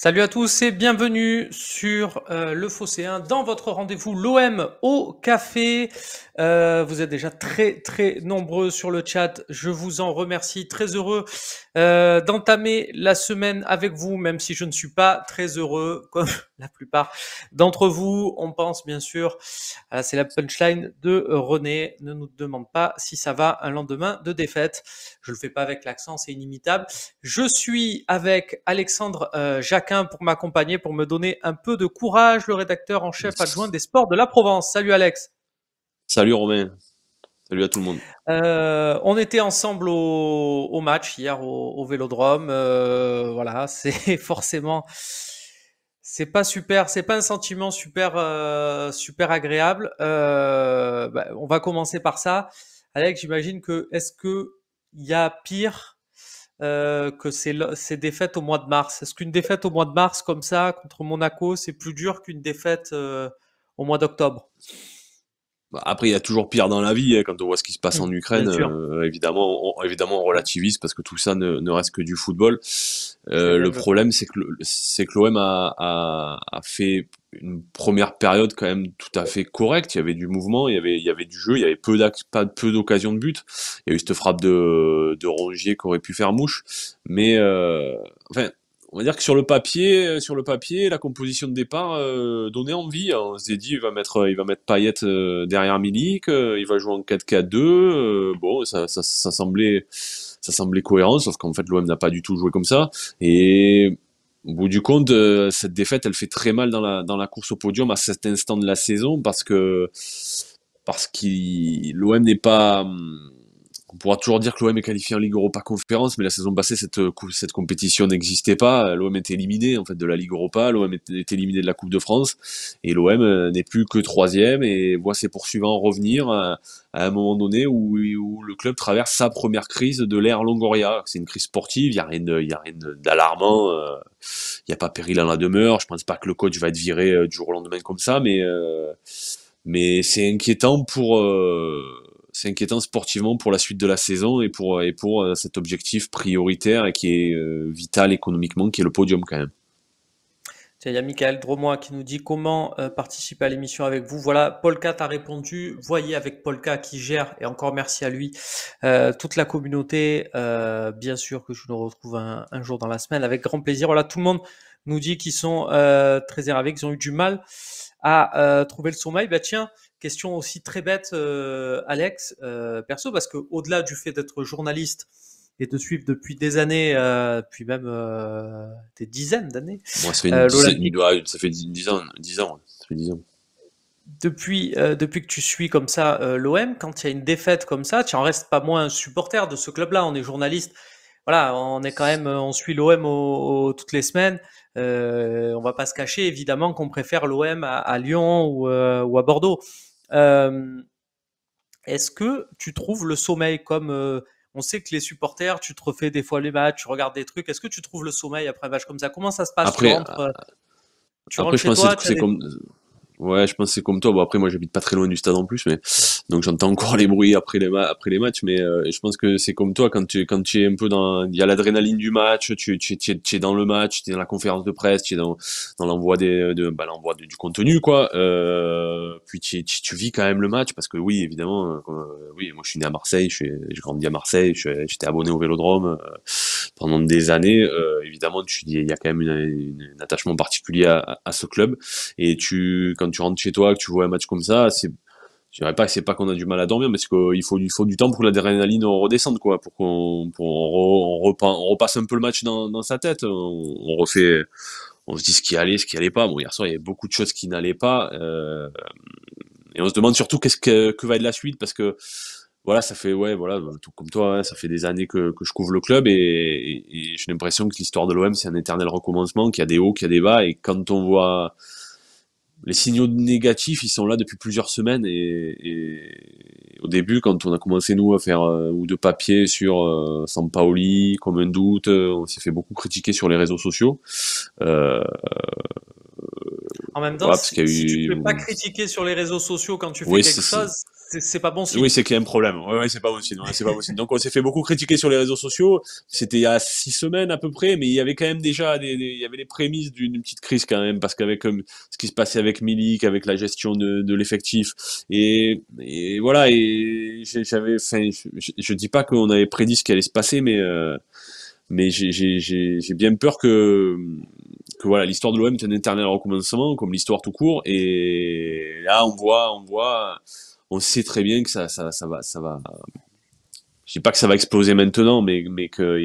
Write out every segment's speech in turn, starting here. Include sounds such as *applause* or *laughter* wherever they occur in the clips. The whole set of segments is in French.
Salut à tous et bienvenue sur euh, le Phocéen dans votre rendez-vous l'OM au café. Euh, vous êtes déjà très très nombreux sur le chat. Je vous en remercie. Très heureux euh, d'entamer la semaine avec vous, même si je ne suis pas très heureux la plupart d'entre vous. On pense bien sûr, c'est la punchline de René. Ne nous demande pas si ça va un lendemain de défaite. Je le fais pas avec l'accent, c'est inimitable. Je suis avec Alexandre Jacquin pour m'accompagner, pour me donner un peu de courage, le rédacteur en chef adjoint des sports de la Provence. Salut Alex. Salut Romain. Salut à tout le monde. Euh, on était ensemble au, match hier au, Vélodrome. Euh, voilà, *laughs* c'est forcément, c'est pas super, c'est pas un sentiment super euh, super agréable. Bah, on va commencer par ça. Alex, j'imagine que est-ce que il y a pire que ces, ces défaites au mois de mars? Est-ce qu'une défaite au mois de mars comme ça contre Monaco, c'est plus dur qu'une défaite au mois d'octobre? Après, il y a toujours pire dans la vie hein, quand on voit ce qui se passe en Ukraine. Euh, évidemment, on, évidemment, on relativise parce que tout ça ne, ne reste que du football. Euh, le problème, c'est que c'est que l'OM a, a, a, fait une première période quand même tout à fait correcte. Il y avait du mouvement, il y avait, il y avait du jeu, il y avait peu pas peu d'occasions de but. Il y a eu cette frappe de, de Rongier qui aurait pu faire mouche, mais euh, enfin on va dire que sur le papier, euh, la composition de départ euh, donnait envie. Hein. On s'est dit, il va mettre, il va mettre euh, derrière Milik, il va jouer en 4-4-2. bon, ça, semblait, ça semblait cohérent, sauf qu'en fait, l'OM n'a pas du tout joué comme ça. Et au bout du compte, cette défaite, elle fait très mal dans la, course au podium à cet instant de la saison parce que parce l'OM n'est pas hum, on pourra toujours dire que l'OM est qualifié en Ligue Europa Conférence, mais la saison passée, cette, cette compétition n'existait pas. L'OM était éliminé en fait de la Ligue Europa, l'OM était éliminé de la Coupe de France, et l'OM euh, n'est plus que troisième et voit ses poursuivants revenir à, un moment donné où, le club traverse sa première crise de l'ère Longoria. C'est une crise sportive, il n'y a rien d'alarmant, euh, il n'y a pas péril en la demeure. Je pense pas que le coach va être viré euh, du jour au lendemain comme ça, mais c'est inquiétant pour c'est inquiétant sportivement pour la suite de la saison et pour, et pour euh, cet objectif prioritaire et qui est euh, vital économiquement, qui est le podium quand même. il y a Michael Dromois qui nous dit comment euh, participer à l'émission avec vous. Voilà, Polka t'a répondu. Voyez avec Polka qui gère, et encore merci à lui, toute la communauté. bien sûr que je nous retrouve un, jour dans la semaine avec grand plaisir. Voilà, tout le monde nous dit qu'ils sont très énervés, qu'ils ont eu du mal à trouver le sommeil. Bah tiens, Question aussi très bête, euh, Alex, euh, perso, parce que au-delà du fait d'être journaliste et de suivre depuis des années, euh, puis même des dizaines d'années. Ça fait, une dizaine, ça fait 10 ans, 10 ans, ça fait 10 ans. Depuis, depuis que tu suis comme ça l'OM, quand il y a une défaite comme ça, tu en restes pas moins un supporter de ce club-là. On est journaliste, voilà, on est quand même, on suit l'OM toutes les semaines. Euh, on va pas se cacher évidemment qu'on préfère l'OM à, à, Lyon ou, ou à Bordeaux. Euh, est-ce que tu trouves le sommeil comme euh, on sait que les supporters, tu te refais des fois les matchs, tu regardes des trucs. Est-ce que tu trouves le sommeil après un match comme ça? Comment ça se passe? Après, tu rentres, euh, tu après, je pense que c'est comme Ouais, je pense que c'est comme toi. Bon, après, moi, j'habite pas très loin du stade en plus, mais donc j'entends encore les bruits après les, après les matchs. Mais euh, je pense que c'est comme toi quand tu quand tu es un peu dans, il y a l'adrénaline du match. Tu, tu, tu, tu, es dans le match, tu es dans la conférence de presse, tu es dans, dans l'envoi des de bah, l'envoi du contenu, quoi. Euh, puis tu, tu, vis quand même le match parce que oui, évidemment, euh, oui, moi je suis né à Marseille, j'ai grandi à Marseille, j'étais abonné au Vélodrome euh, pendant des années. Euh, évidemment, tu il y a quand même une, un attachement particulier à, à, ce club et tu quand tu rentres chez toi, que tu vois un match comme ça, c'est je dirais pas que c'est pas qu'on a du mal à dormir, mais c'est qu'il faut, il faut du temps pour que l'adrénaline redescende, quoi, pour qu'on pour on, repasse un peu le match dans, dans sa tête. On, refait, on se dit ce qui allait, ce qui allait pas. Bon, hier soir, il y avait beaucoup de choses qui n'allaient pas, euh, et on se demande surtout qu'est-ce que, que va être la suite, parce que voilà, ça fait ouais, voilà, tout comme toi, hein, ça fait des années que, que je couvre le club et, et, et j'ai l'impression que l'histoire de l'OM c'est un éternel recommencement, qu'il y a des hauts, qu'il y a des bas, et quand on voit les signaux négatifs, ils sont là depuis plusieurs semaines et, et au début, quand on a commencé nous à faire euh, ou de papier sur euh, Sampaoli, comme un doute, euh, on s'est fait beaucoup critiquer sur les réseaux sociaux. Euh, en même temps, si, tu ne peux pas critiquer sur les réseaux sociaux quand tu fais quelque chose, c'est pas bon. Oui, c'est a un problème. Oui, ouais, c'est pas bon signe. c'est pas bon. Donc, on s'est fait beaucoup critiquer sur les réseaux sociaux. C'était il y a six semaines à peu près, mais il y avait quand même déjà des, il y avait les prémices d'une petite crise quand même, parce qu'avec comme ce qui se passait avec Milik, avec la gestion de, l'effectif, et, et voilà, et j'avais, enfin, je, je, dis pas qu'on avait prédit ce qui allait se passer, mais euh, mais j'ai bien peur que que voilà l'histoire de l'OM est un éternel recommencement comme l'histoire tout court et là on voit on voit on sait très bien que ça, ça, ça va, ça va. Je dis pas que ça va exploser maintenant, mais, mais que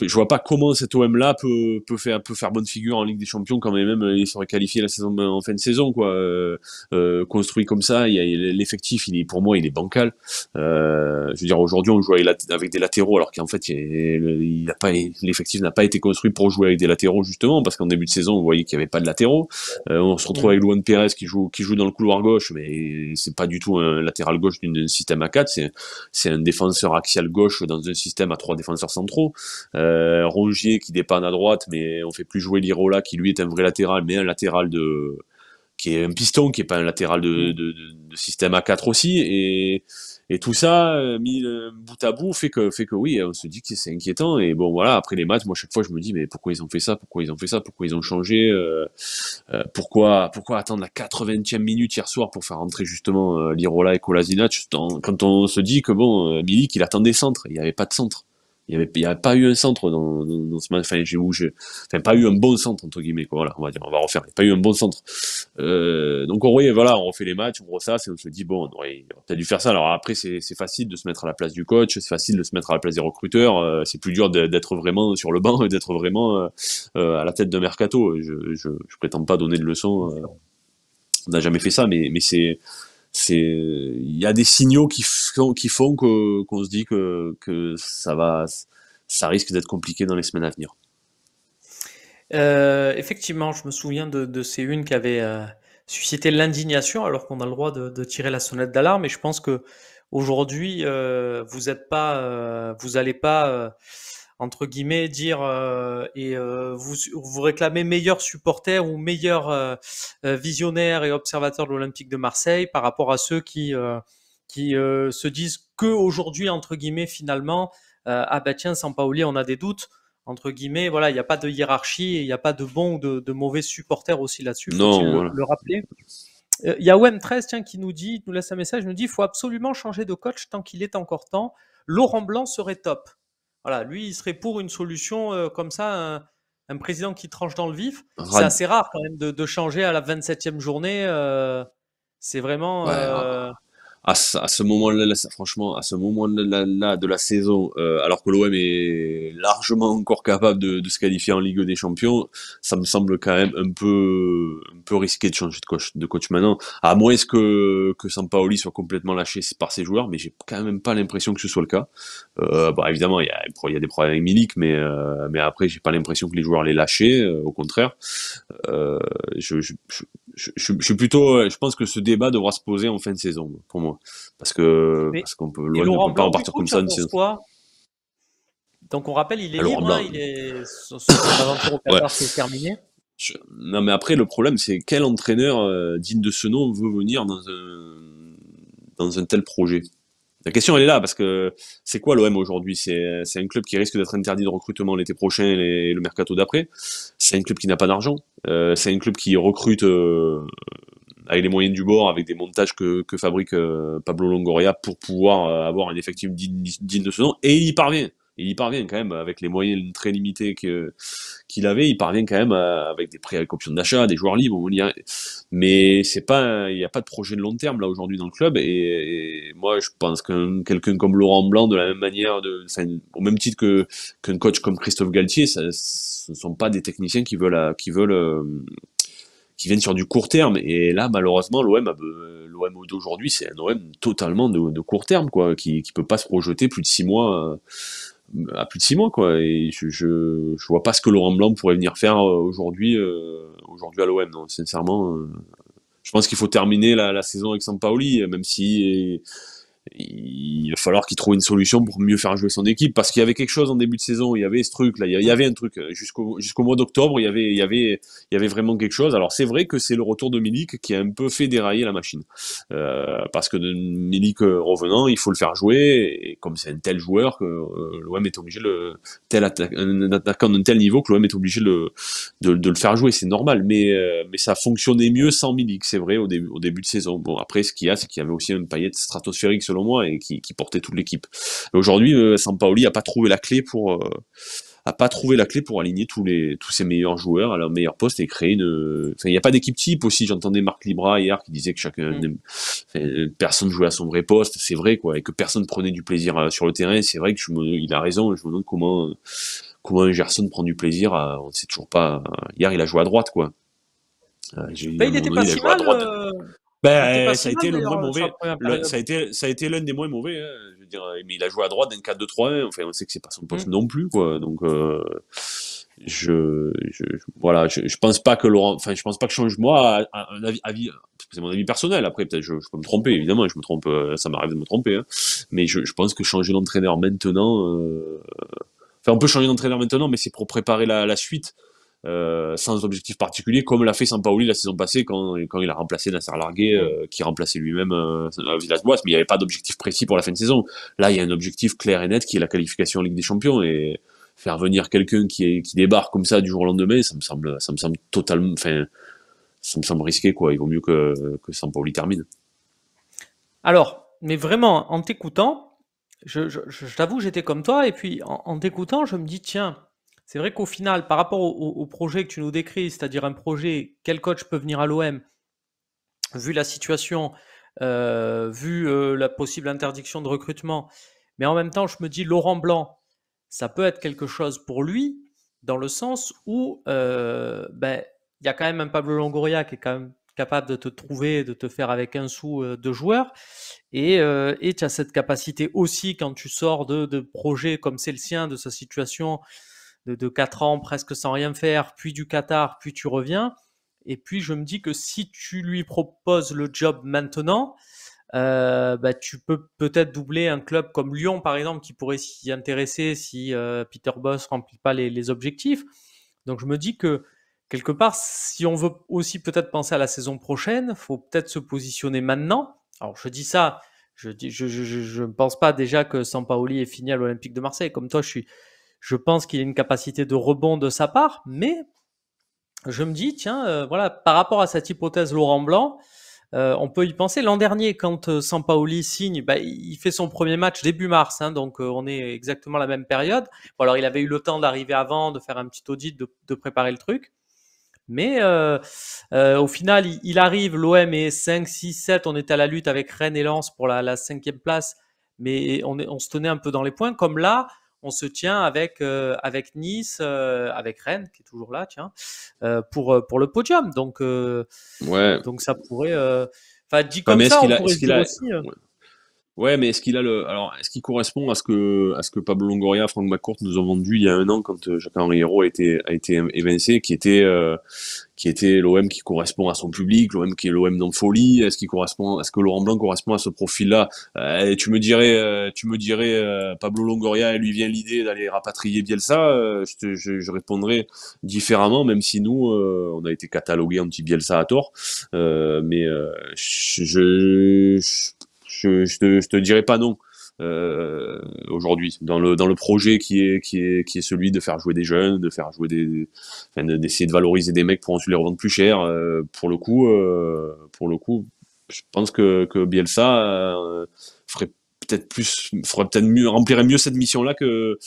je vois pas comment cet OM là peut, peut faire peut faire bonne figure en Ligue des Champions quand même il serait qualifié la saison en fin de saison quoi. Euh, euh construit comme ça l'effectif il est pour moi il est bancal. Euh, je veux dire aujourd'hui on joue avec, des latéraux alors qu'en fait il, a pas l'effectif n'a pas été construit pour jouer avec des latéraux justement parce qu'en début de saison on voyait qu'il y avait pas de latéraux. Euh, on se retrouve avec Luan Pérez qui joue qui joue dans le couloir gauche mais c'est pas du tout un latéral gauche d'un système à 4 c'est c'est un défenseur axial gauche dans un système à trois défenseurs centraux. Euh, Rongier qui dépanne à droite, mais on fait plus jouer Lirola qui lui est un vrai latéral, mais un latéral de qui est un piston, qui est pas un latéral de, de, de, système A4 aussi, et, et tout ça euh, mis euh, bout à bout fait que fait que oui, on se dit que c'est inquiétant. Et bon voilà, après les matchs, moi chaque fois je me dis mais pourquoi ils ont fait ça, pourquoi ils ont fait ça, pourquoi ils ont changé, euh, euh pourquoi pourquoi attendre la 80e minute hier soir pour faire rentrer justement Lirola et Kolasinac? Quand on se dit que bon Milik il attendait centre, il n'y avait pas de centre. Il n'y avait, y avait pas eu un centre dans, dans, dans ce match, enfin, j'ai, enfin, pas eu un bon centre, entre guillemets, quoi. Voilà, on va dire, on va refaire. Il n'y a pas eu un bon centre. Euh, donc, on, voyait, voilà, on refait les matchs, on ressasse, et on se dit, bon, on aurait, peut-être dû faire ça. Alors après, c'est, c'est facile de se mettre à la place du coach, c'est facile de se mettre à la place des recruteurs, euh, c'est plus dur d'être vraiment sur le banc d'être vraiment euh, euh, à la tête de mercato. Je, je, je, prétends pas donner de leçons. Euh, on n'a jamais fait ça, mais, mais c'est, c'est il y a des signaux qui font qu'on se dit que que ça va ça risque d'être compliqué dans les semaines à venir. Euh, effectivement, je me souviens de, de ces unes qui avaient euh, suscité l'indignation, alors qu'on a le droit de, de tirer la sonnette d'alarme. Et je pense que aujourd'hui, euh, vous êtes pas, euh, vous allez pas euh, entre guillemets, dire euh, et euh, vous, vous réclamez meilleur supporter ou meilleur euh, visionnaire et observateur de l'Olympique de Marseille par rapport à ceux qui qui se disent que aujourd'hui entre guillemets finalement ah bah tiens Sampaoli on a des doutes entre guillemets voilà il n'y a pas de hiérarchie il n'y a pas de bons ou de, de mauvais supporters aussi là-dessus. Non le, le, rappeler. Il y a OM13 tiens qui nous dit nous laisse un message nous dit il faut absolument changer de coach tant qu'il est encore temps. Laurent Blanc serait top voilà, lui, il serait pour une solution euh, comme ça, un, un, président qui tranche dans le vif. C'est assez rare quand même de, de, changer à la 27e journée. Euh, c'est vraiment. Ouais, euh, à ce, moment-là, franchement, à ce moment-là de la saison, euh, alors que l'OM est largement encore capable de, de, se qualifier en Ligue des Champions, ça me semble quand même un peu, un peu risqué de changer de coach, de coach maintenant, à moins que que Sampaoli soit complètement lâché par ses joueurs, mais j'ai quand même pas l'impression que ce soit le cas. Euh, bon, évidemment, il y a, y a des problèmes avec Milik, mais euh, mais après, j'ai pas l'impression que les joueurs les lâchés, euh, au contraire. Euh, je, je, je, je, suis plutôt, je pense que ce débat devra se poser en fin de saison pour moi parce que mais, parce qu'on peut, loin, on peut pas repartir comme ça. Donc on rappelle, il est libre, hein, il est son, aventure au Qatar ouais. c'est terminé. Je... Non mais après le problème c'est quel entraîneur euh, digne de ce nom veut venir dans un dans un tel projet? La question elle est là parce que c'est quoi l'OM aujourd'hui? C'est c'est un club qui risque d'être interdit de recrutement l'été prochain et le mercato d'après. C'est un club qui n'a pas d'argent. Euh, c'est un club qui recrute euh, avec les moyens du bord, avec des montages que, que fabrique euh, Pablo Longoria pour pouvoir euh, avoir un effectif digne, de ce nom. Et il y parvient. Il y parvient quand même avec les moyens très limités que qu'il avait. Il parvient quand même à, avec des prix avec option d'achat, des joueurs libres. On va dire. Mais c'est pas, il n'y a pas de projet de long terme là aujourd'hui dans le club. Et, moi, je pense qu'un quelqu'un comme Laurent Blanc, de la même manière, de, au même titre que qu'un coach comme Christophe Galtier, ce ne sont pas des techniciens qui veulent qui veulent euh, qui viennent sur du court terme. Et là, malheureusement, l'OM l'OM d'aujourd'hui, c'est un OM totalement de, court terme, quoi, qui qui peut pas se projeter plus de six mois euh, à plus de six mois, quoi. Et je, je, vois pas ce que Laurent Blanc pourrait venir faire euh, aujourd'hui euh, aujourd'hui à l'OM. Sincèrement, je pense qu'il faut terminer la, la saison avec Sampaoli, même si il va falloir qu'il trouve une solution pour mieux faire jouer son équipe parce qu'il y avait quelque chose en début de saison, il y avait ce truc là, il y avait un truc jusqu'au jusqu'au mois d'octobre, il y avait il y avait il y avait vraiment quelque chose. Alors c'est vrai que c'est le retour de Milik qui a un peu fait dérailler la machine euh, parce que Milik euh, revenant, il faut le faire jouer et comme c'est un tel joueur que euh, l'OM est obligé le tel un attaquant d'un tel niveau que est obligé de, de, le faire jouer, c'est normal. Mais euh, mais ça fonctionnait mieux sans Milik, c'est vrai au début au début de saison. Bon après ce qu'il y a, c'est qu'il y avait aussi une paillette stratosphérique selon moi et qui, qui portait toute l'équipe. Aujourd'hui, euh, Sampaoli a pas trouvé la clé pour euh, a pas trouvé la clé pour aligner tous les tous ses meilleurs joueurs à leur meilleur poste et créer une. Enfin, il n'y a pas d'équipe type aussi. J'entendais Marc Libra hier qui disait que chacun, mm. enfin, personne jouait à son vrai poste. C'est vrai quoi, et que personne prenait du plaisir euh, sur le terrain. C'est vrai que je me, il a raison. Je me demande comment comment Gerson prend du plaisir. À, on ne sait toujours pas. Hier, il a joué à droite quoi. Euh, il était pas si mal. Ben, ça a été le moins mauvais. ça a été, ça a été l'un des moins mauvais. Hein, je veux dire, mais il a joué à droite d'un 4-2-3-1. Enfin, on sait que c'est pas son poste mm. non plus, quoi. Donc, euh, je, je, voilà, je, je, pense pas que Laurent, enfin, je pense pas que change moi un avis, avis c'est mon avis personnel. Après, peut-être, je, je, peux me tromper, évidemment, je me trompe, euh, ça m'arrive de me tromper. Hein. Mais je, je, pense que changer d'entraîneur maintenant, euh, enfin, on peut changer d'entraîneur maintenant, mais c'est pour préparer la, la suite. Euh, sans objectif particulier, comme l'a fait Sampaoli la saison passée quand, quand il a remplacé Nasser Largué, euh, qui remplaçait lui-même euh, Villas-Boas, mais il n'y avait pas d'objectif précis pour la fin de saison. Là, il y a un objectif clair et net qui est la qualification en Ligue des Champions et faire venir quelqu'un qui, qui débarque comme ça du jour au lendemain, ça me semble, ça me semble totalement, enfin, ça me semble risqué quoi. Il vaut mieux que, que Sampaoli termine. Alors, mais vraiment, en t'écoutant, je, je, je t'avoue, j'étais comme toi, et puis en t'écoutant, je me dis, tiens, c'est vrai qu'au final, par rapport au, projet que tu nous décris, c'est-à-dire un projet, quel coach peut venir à l'OM, vu la situation, euh, vu euh, la possible interdiction de recrutement, mais en même temps, je me dis, Laurent Blanc, ça peut être quelque chose pour lui, dans le sens où euh, ben, il y a quand même un Pablo Longoria qui est quand même capable de te trouver, de te faire avec un sou de joueurs. Et, tu as cette capacité aussi quand tu sors de, de projets comme c'est le sien, de sa situation de, de 4 ans presque sans rien faire, puis du Qatar, puis tu reviens. Et puis je me dis que si tu lui proposes le job maintenant, euh, bah, tu peux peut-être doubler un club comme Lyon, par exemple, qui pourrait s'y intéresser si euh, Peter Boss remplit pas les, objectifs. Donc je me dis que quelque part, si on veut aussi peut-être penser à la saison prochaine, faut peut-être se positionner maintenant. Alors je dis ça, je ne je, je, pense pas déjà que Sampaoli est fini à l'Olympique de Marseille. Comme toi, je suis, je pense qu'il a une capacité de rebond de sa part, mais je me dis, tiens, euh, voilà, par rapport à cette hypothèse Laurent Blanc, euh, on peut y penser. L'an dernier, quand euh, Sampaoli signe, bah, il fait son premier match début mars, hein, donc on est exactement la même période. Alors il avait eu le temps d'arriver avant, de faire un petit audit, de, préparer le truc. Mais au final, il, arrive, l'OM est 5, 6, 7, on était à la lutte avec Rennes et Lens pour la, cinquième place, mais on se tenait un peu dans les points. Comme là, on se tient avec euh, avec Nice, euh, avec Rennes qui est toujours là, tiens, euh, pour pour le podium. Donc ouais. Donc ça pourrait, enfin dit comme ça, on pourrait dire aussi. Ouais, mais est-ce qu'il a le, alors est-ce qu'il correspond à ce que à ce que Pablo Longoria, Franck McCourt nous ont vendu il y a un an quand euh, Jacques-Henri Hérault a été a été évincé, qui était euh, qui était l'OM qui correspond à son public, l'OM qui est l'OM dans folie? Est-ce qu'il correspond, est-ce que Laurent Blanc correspond à ce profil-là? Euh, Tu me dirais, euh, tu me dirais Pablo Longoria, lui vient l'idée d'aller rapatrier Bielsa. je, te, je, je, répondrais différemment, même si nous on a été catalogué anti-Bielsa à tort. mais je, je je, je, te, je dirais pas non. Euh, aujourd'hui dans le dans le projet qui est qui est qui est celui de faire jouer des jeunes de faire jouer des d'essayer de valoriser des mecs pour ensuite les revendre plus cher euh, pour le coup euh, pour le coup je pense que que Bielsa ferait peut-être plus ferait peut-être mieux remplirait mieux cette mission là que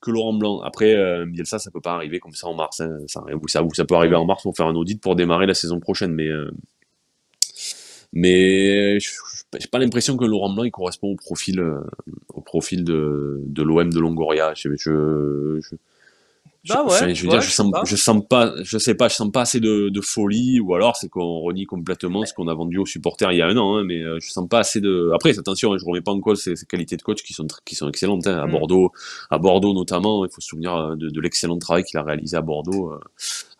que Laurent Blanc après Bielsa ça peut pas arriver comme ça en mars hein. ça, ça ça peut arriver en mars pour faire un audit pour démarrer la saison prochaine mais mais j'ai pas l'impression que Laurent Blanc il correspond au profil, euh, au profil de, de l'OM de Longoria. Je, je, Bah ouais, je veux dire, je sens, je sens pas, je sais pas, je sens pas assez de, de folie, ou alors c'est qu'on renie complètement ce qu'on a vendu aux supporters il y a un an, hein, mais euh, je sens pas assez de. Après, attention, hein, je remets pas en cause ces, qualités de coach qui sont qui sont excellentes hein, à mm. Bordeaux, à Bordeaux notamment. Il faut se souvenir euh, de, de l'excellent travail qu'il a réalisé à Bordeaux euh,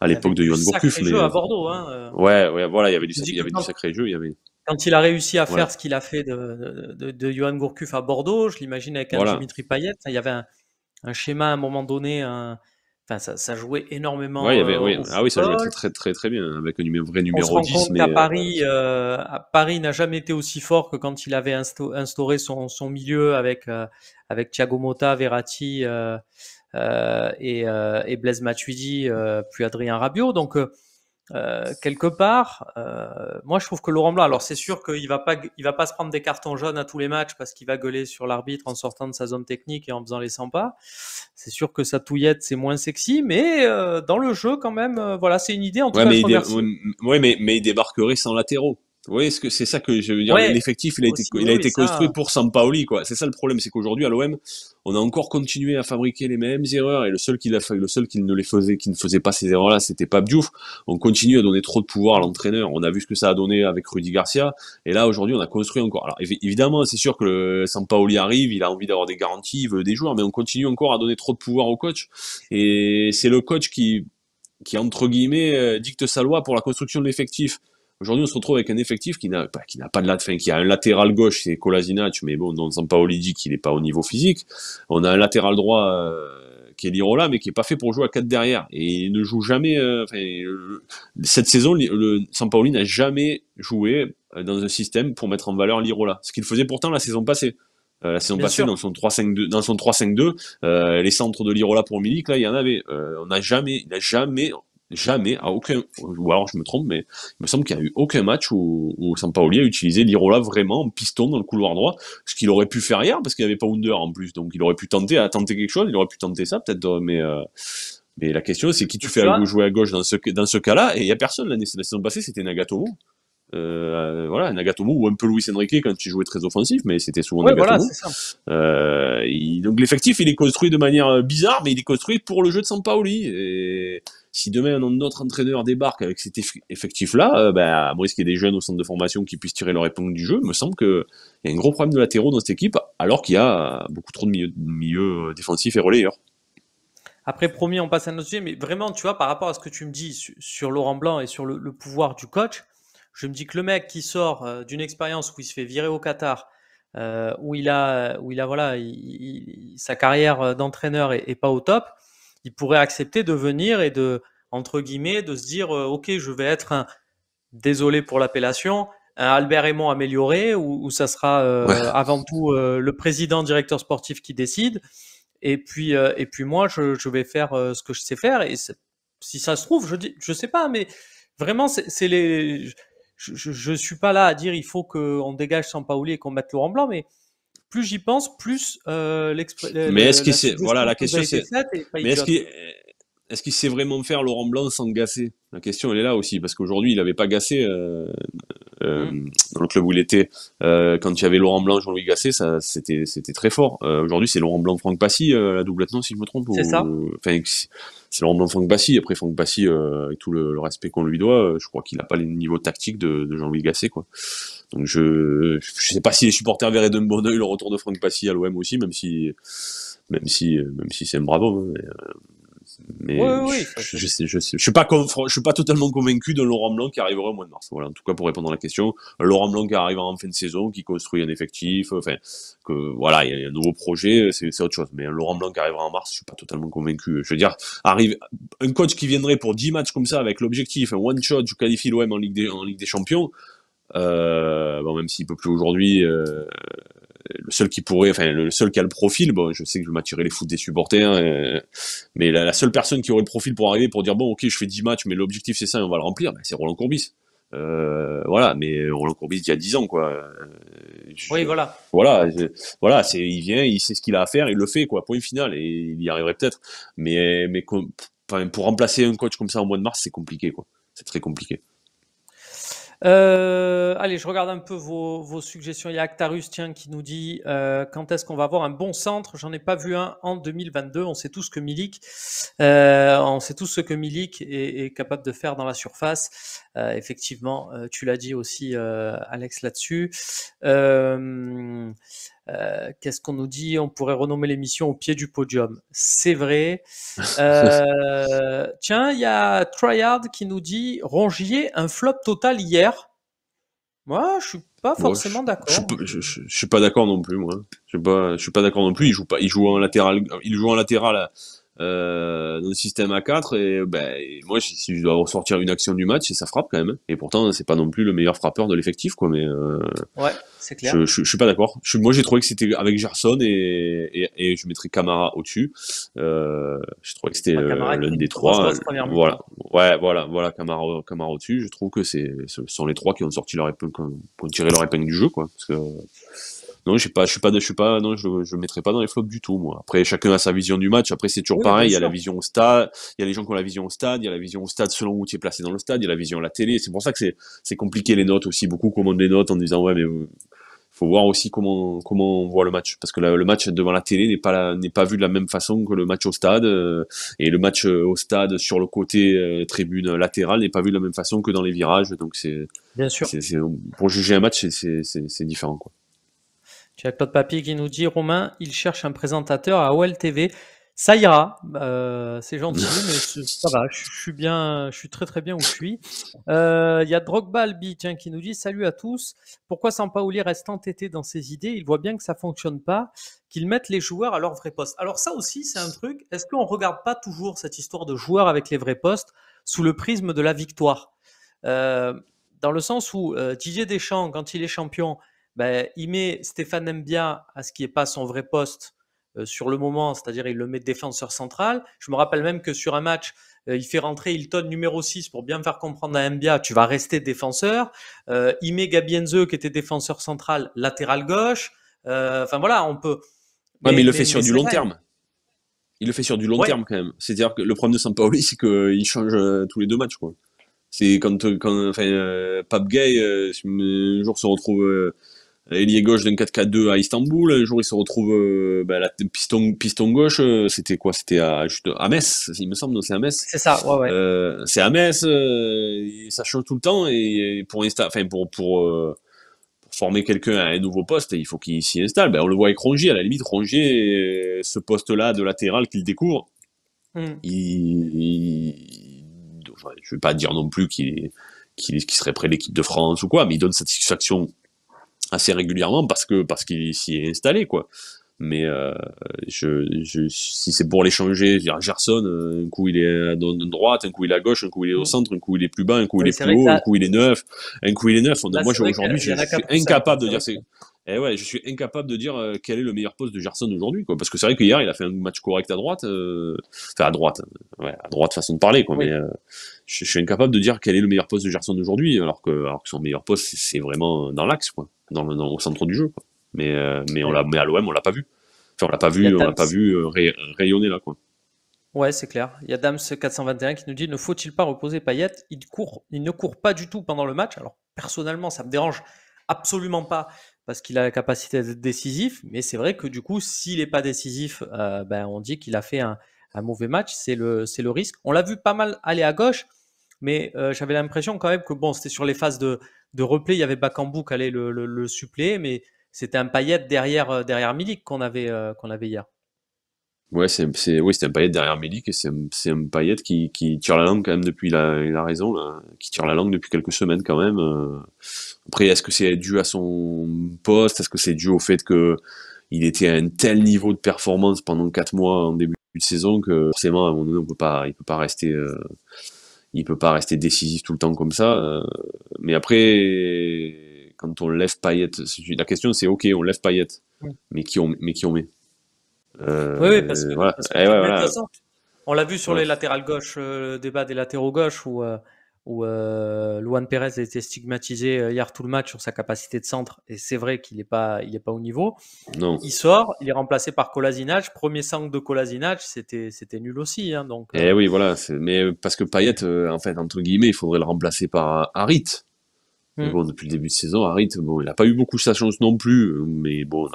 à l'époque de Johan Gourcuff. Mais à Bordeaux, hein. Ouais, ouais, voilà, il y avait du, il y avait du sacré jeu, il y avait quand il a réussi à faire ce qu'il a fait de, de, de, Johan Gourcuff à Bordeaux, je l'imagine avec un Dimitri Payet, il y avait un, un, schéma à un moment donné, un, Enfin, ça, ça, jouait énormément. Ouais, il y avait, oui. Ah oui, ça jouait très, très, très, très bien, avec un vrai numéro On se rend Compte mais qu'à euh, Paris, euh, Paris n'a jamais été aussi fort que quand il avait instauré son, son milieu avec, euh, avec Thiago Motta, Verratti euh, euh et, et Blaise Matuidi, puis Adrien Rabiot. Donc, euh, quelque part, euh, moi je trouve que Laurent Blanc, alors c'est sûr qu'il va pas, il va pas se prendre des cartons jaunes à tous les matchs parce qu'il va gueuler sur l'arbitre en sortant de sa zone technique et en faisant les 100 pas. C'est sûr que sa touillette c'est moins sexy, mais euh, dans le jeu quand même, euh, voilà, c'est une idée en tout ouais, cas. Mais il ouais, mais, mais il débarquerait sans latéraux. Oui, ce que c'est ça que je veux dire. L'effectif, il a été, il a été construit pour Sampaoli, quoi. C'est ça le problème, c'est qu'aujourd'hui à l'OM, on a encore continué à fabriquer les mêmes erreurs et le seul qui l'a fait, le seul qui ne les faisait, qui ne faisait pas ces erreurs-là, c'était pas Diouf. On continue à donner trop de pouvoir à l'entraîneur. On a vu ce que ça a donné avec Rudy Garcia. Et là, aujourd'hui, on a construit encore. Alors, évidemment, c'est sûr que le Sampaoli arrive, il a envie d'avoir des garanties, il veut des joueurs, mais on continue encore à donner trop de pouvoir au coach. Et c'est le coach qui, qui entre guillemets euh, dicte sa loi pour la construction de l'effectif. Aujourd'hui, on se retrouve avec un effectif qui n'a pas, qui n'a pas de fin, qui a un latéral gauche, c'est Kolasinac, mais bon, dans Sampaoli dit qu'il n'est pas au niveau physique. On a un latéral droit euh, qui est Lirola, mais qui est pas fait pour jouer à 4 derrière. Et il ne joue jamais. Euh, enfin, cette saison, le, Sampaoli n'a jamais joué euh, dans un système pour mettre en valeur Lirola. Ce qu'il faisait pourtant la saison passée. la saison passée, dans son 3-5-2, dans son 3-5-2, euh, les centres de Lirola pour Milik, là, il y en avait. on n'a jamais, il n'a jamais, jamais, à aucun, ou alors je me trompe, mais il me semble qu'il n'y a eu aucun match où, où Sampaoli a utilisé Lirola vraiment en piston dans le couloir droit, ce qu'il aurait pu faire hier parce qu'il n'y avait pas Under en plus, donc il aurait pu tenter à tenter quelque chose, il aurait pu tenter ça peut-être, mais euh, mais la question c'est qui tu fais jouer à gauche dans ce dans ce cas-là et il y a personne la, la saison passée c'était Nagatomo. Euh, voilà, Nagatomo ou un peu Luis Enrique quand il jouait très offensif, mais c'était souvent Nagatomo. Euh, donc l'effectif, il est construit de manière bizarre, mais il est construit pour le jeu de Sampaoli. Et si demain un autre entraîneur débarque avec cet effectif-là, euh, bah, à moins qu'il y ait des jeunes au centre de formation qui puissent tirer leur épingle du jeu, il me semble qu'il y a un gros problème de latéraux dans cette équipe, alors qu'il y a beaucoup trop de milieux, milieu défensifs et relayeurs. Après, promis, on passe à notre sujet, mais vraiment, tu vois, par rapport à ce que tu me dis sur, Laurent Blanc et sur le, pouvoir du coach, je me dis que le mec qui sort euh, d'une expérience où il se fait virer au Qatar, euh, où il a, voilà, sa carrière d'entraîneur est, pas au top, il pourrait accepter de venir et de, entre guillemets, de se dire, euh, OK, je vais être un, désolé pour l'appellation, un Albert Raymond amélioré, où, ça sera euh, avant tout euh, le président, directeur sportif qui décide. Et puis, et puis moi, je, vais faire ce que je sais faire. Et si ça se trouve, je dis, je sais pas, mais vraiment, c'est les. Je, je, suis pas là à dire il faut qu'on dégage Sampaoli et qu'on mette Laurent Blanc, mais plus j'y pense, plus euh, Mais est-ce qu'il sait voilà la question c'est mais est-ce qu'il est-ce qu'il sait vraiment faire Laurent Blanc sans gasser La question elle est là aussi parce qu'aujourd'hui il n'avait pas gassé euh, euh, mm. dans le club où il était euh, quand il y avait Laurent Blanc, Jean-Louis Gasset, ça c'était c'était très fort. Euh, aujourd'hui c'est Laurent Blanc, Franck Passy la doublette non si je me trompe. C'est ça. Enfin c'est Laurent Blanc, Franck Passy. Après Franck Passy avec tout le, respect qu'on lui doit, je crois qu'il n'a pas les niveaux tactiques de, de Jean-Louis Gasset quoi. Donc je je sais pas si les supporters verraient d'un bon oeil le retour de Franck Passy à l'OM aussi, même si même si même si c'est un bravo. Hein, mais, mais je, je, sais, je, sais, je suis pas je suis pas totalement convaincu de Laurent Blanc qui arrivera au mois de mars. Voilà, en tout cas pour répondre à la question, Laurent Blanc qui arrive en fin de saison, qui construit un effectif, enfin que voilà, il y a un nouveau projet, c'est autre chose. Mais Laurent Blanc qui arrivera en mars, je suis pas totalement convaincu. Je veux dire, arrive un coach qui viendrait pour 10 matchs comme ça avec l'objectif, un one shot, je qualifie l'OM en Ligue des en Ligue des Champions. Euh, bon, même s'il peut plus aujourd'hui, euh, le seul qui pourrait, enfin le seul qui a le profil, bon, je sais que je vais m'attirer les foot des supporters, euh, mais la, seule personne qui aurait le profil pour arriver pour dire bon, ok, je fais 10 matchs, mais l'objectif c'est ça et on va le remplir, ben, c'est Roland Courbis. Euh, voilà, mais Roland Courbis il y a 10 ans, quoi. oui, voilà. Voilà, voilà, c'est, il vient, il sait ce qu'il a à faire, il le fait, quoi. Point final, et il y arriverait peut-être. Mais, mais pour remplacer un coach comme ça au mois de mars, c'est compliqué, quoi. C'est très compliqué. Euh, allez, je regarde un peu vos, suggestions. Il y a Actarus tiens, qui nous dit euh, quand est-ce qu'on va avoir un bon centre? J'en ai pas vu un en 2022. On sait tous que Milik, euh, on sait tous ce que Milik est, capable de faire dans la surface. effectivement, tu l'as dit aussi, Alex, là-dessus. Qu'est-ce qu'on nous dit? On pourrait renommer l'émission au pied du podium. C'est vrai. *laughs* tiens, il y a Tryhard qui nous dit Rongier, un flop total hier. Moi, je suis pas forcément d'accord. Je, je, suis pas d'accord non plus, moi. Je suis pas, je suis pas d'accord non plus. Il joue pas, il joue en latéral, il joue en latéral euh, dans le système A4 et ben moi si je dois ressortir une action du match ça frappe quand même et pourtant c'est pas non plus le meilleur frappeur de l'effectif quoi mais euh, ouais c'est clair. je, je, suis pas d'accord. Moi j'ai trouvé que c'était avec Gerson et, et, et je mettrais Camara au dessus euh, je trouvais que c'était euh, l'un des trois voilà. Ouais voilà voilà Camara Camara au dessus je trouve que c'est ce sont les trois qui ont sorti leur épingle qui ont tiré leur épingle du jeu quoi parce que non, je pas, je suis pas, je suis pas, non, je, je mettrai pas dans les flops du tout, moi. Après, chacun a sa vision du match. Après, c'est toujours pareil. Il y a la vision au stade, il y a les gens qui ont la vision au stade, il y a la vision au stade selon où tu es placé dans le stade, il y a la vision à la télé. C'est pour ça que c'est, c'est compliqué les notes aussi. Beaucoup commandent les notes en disant ouais, mais euh, faut voir aussi comment comment on voit le match parce que le match devant la télé n'est pas n'est pas vu de la même façon que le match au stade euh, et le match euh, au stade sur le côté tribune latérale n'est pas vu de la même façon que dans les virages donc c'est bien sûr pour juger un match c'est c'est différent quoi tu as Claude Papier qui nous dit Romain, il cherche un présentateur à OL TV. Ça ira, euh, c'est gentil, *laughs* mais ça va. Je, suis bien, je suis très très bien où je suis. Euh, il y a Drogba Albi tiens, qui nous dit Salut à tous. Pourquoi Sampaoli reste entêté dans ses idées? Il voit bien que ça fonctionne pas, qu'il mette les joueurs à leur vrai poste. Alors ça aussi, c'est un truc. Est-ce qu'on regarde pas toujours cette histoire de joueurs avec les vrais postes sous le prisme de la victoire? Euh, Dans le sens où Didier Deschamps, quand il est champion, ben, il met Stéphane Mbia à ce qui n'est pas son vrai poste euh, sur le moment, c'est-à-dire il le met défenseur central. Je me rappelle même que sur un match, euh, il fait rentrer Hilton numéro 6 pour bien faire comprendre à Mbia, tu vas rester défenseur. Euh, il met Gabienze qui était défenseur central, latéral gauche. Enfin voilà, on peut. mais, il le fait sur du long terme. Il le fait sur du long terme quand même. C'est-à-dire que le problème de Sampaoli, c'est qu'il change tous les deux matchs. C'est quand, quand enfin, Pape Gay, un jour se retrouve ailier gauche d'un 4-4-2 à Istanbul. Un jour, il se retrouve euh, bah, la piston, piston gauche. Euh, c'était quoi? C'était à, juste à Metz, il me semble. C'est à Metz. C'est ça. Ouais, ouais. Euh, c'est à Metz. Euh, ça change tout le temps et pour enfin pour pour, pour former quelqu'un à un nouveau poste, il faut qu'il s'y installe. Ben, on le voit avec Rongier. À la limite, Rongier, ce poste-là de latéral qu'il découvre, hmm. il, il, je vais pas dire non plus qu'il qu'il serait près de l'équipe de France ou quoi, mais il donne satisfaction assez régulièrement parce que parce qu'il s'y est installé quoi. Mais euh, je, je, si c'est pour l'échanger, Gerson, euh, un coup il est à droite, un coup il est à gauche, un coup il est au mm. centre, un coup il est plus bas, un coup il est plus haut, un coup il est neuf, un coup il est neuf. moi aujourd'hui, je, suis incapable de dire c'est. Eh ouais, je suis incapable de dire euh, quel est le meilleur poste de Gerson aujourd'hui, quoi. Parce que c'est vrai qu'hier il a fait un match correct à droite, enfin à droite, ouais, à droite façon de parler, quoi. Mais je, suis incapable de dire quel est le meilleur poste de Gerson aujourd'hui, alors que, alors que son meilleur poste c'est vraiment dans l'axe, quoi dans le, au centre du jeu. Quoi. Mais, euh, mais, on l'a, mais à l'OM, on l'a pas vu. Enfin, on l'a pas vu, on l'a pas vu euh, rayonner là. Quoi. Ouais, c'est clair. Il y a Dams421 qui nous dit ne faut-il pas reposer Payet? Il, court, il ne court pas du tout pendant le match. Alors, personnellement, ça me dérange absolument pas parce qu'il a la capacité d'être décisif. Mais c'est vrai que du coup, s'il n'est pas décisif, euh, ben, on dit qu'il a fait un, un mauvais match. C'est le, c'est le risque. On l'a vu pas mal aller à gauche, mais j'avais l'impression quand même que bon, c'était sur les phases de, de replay, il y avait Bakambu qui allait le, le, suppléer, mais c'était un paillette derrière, euh, derrière Milik qu'on avait, euh, qu'on avait hier. Ouais, c'est, oui, c'était un paillette derrière Milik et c'est un, paillette qui, qui, tire la langue quand même depuis, la, il a raison, qui tire la langue depuis quelques semaines quand même. Euh. Après, est-ce que c'est dû à son poste? Est-ce que c'est dû au fait que il était à un tel niveau de performance pendant quatre mois en début de saison que forcément, à un moment donné, on peut pas, il peut pas rester il peut pas rester décisif tout le temps comme ça. Euh, mais après, quand on lève Payet, la question c'est ok, on lève Payet, mais qui on, mais qui on met? Euh, Oui, parce que, voilà. Eh on l'a vu sur les latérales gauche, euh, le débat des latéraux gauche où où euh, Luan Pérez a été stigmatisé euh, hier tout le match sur sa capacité de centre, et c'est vrai qu'il n'est pas, il est pas au niveau. Non. Il sort, il est remplacé par Kolasinac. Premier centre de Kolasinac, c'était, c'était nul aussi. Hein, donc, eh oui, voilà. Mais parce que Payet, euh, en fait, entre guillemets, il faudrait le remplacer par Harit. Mais hmm. bon, depuis le début de saison, Harit, bon, il n'a pas eu beaucoup sa chance non plus, mais bon,